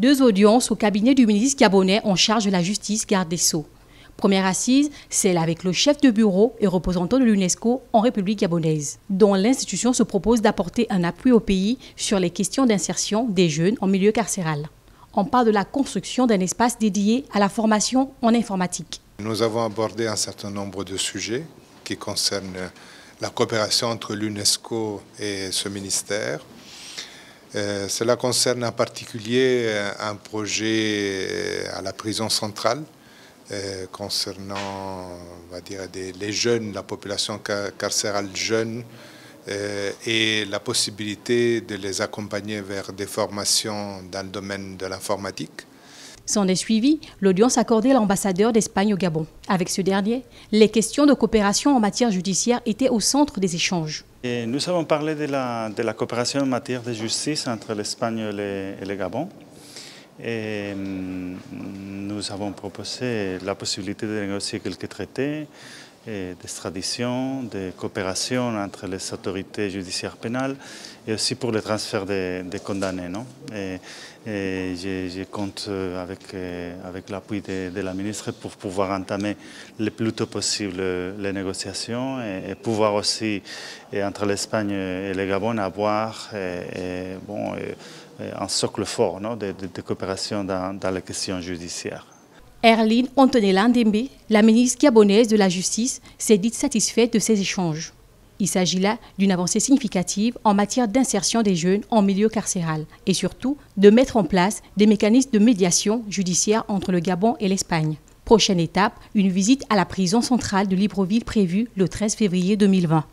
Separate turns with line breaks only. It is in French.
Deux audiences au cabinet du ministre gabonais en charge de la justice garde des Sceaux. Première assise, celle avec le chef de bureau et représentant de l'UNESCO en République gabonaise, dont l'institution se propose d'apporter un appui au pays sur les questions d'insertion des jeunes en milieu carcéral. On parle de la construction d'un espace dédié à la formation en informatique.
Nous avons abordé un certain nombre de sujets qui concernent la coopération entre l'UNESCO et ce ministère. Euh, cela concerne en particulier euh, un projet à la prison centrale euh, concernant les jeunes, la population carcérale jeune euh, et la possibilité de les accompagner vers des formations dans le domaine de l'informatique.
S'en est suivi l'audience accordée à l'ambassadeur d'Espagne au Gabon. Avec ce dernier, les questions de coopération en matière judiciaire étaient au centre des échanges.
Nous avons parlé de la, coopération en matière de justice entre l'Espagne et, le Gabon. Mm, nous avons proposé la possibilité de négocier quelques traités d'extradition, de coopération entre les autorités judiciaires pénales et aussi pour le transfert des, condamnés. Non et, je, compte avec, avec l'appui de, la ministre pour pouvoir entamer le plus tôt possible les négociations et, pouvoir aussi, entre l'Espagne et le Gabon, avoir bon, un socle fort de, coopération dans, dans les questions judiciaires.
Erline Antonella Ndembe, la ministre gabonaise de la Justice, s'est dite satisfaite de ces échanges. Il s'agit là d'une avancée significative en matière d'insertion des jeunes en milieu carcéral et surtout de mettre en place des mécanismes de médiation judiciaire entre le Gabon et l'Espagne. Prochaine étape, une visite à la prison centrale de Libreville prévue le 13 février 2020.